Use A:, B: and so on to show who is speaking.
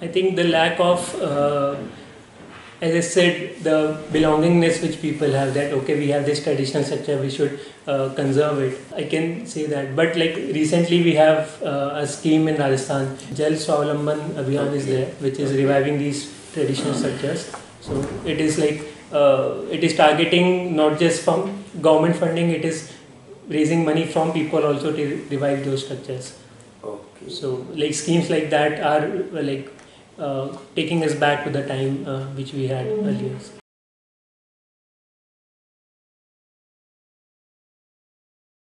A: I think the lack of, uh, as I said, the belongingness which people have that okay, we have this traditional structure, we should uh, conserve it. I can say that. But like recently, we have uh, a scheme in Rajasthan, Jal Swavalamban Abhiyan is there, which is reviving these traditional structures. So it is like uh, it is targeting not just from government funding, it is raising money from people also to revive those structures.
B: Okay.
A: So like schemes like that are like taking us back to the time uh, which we had earlier.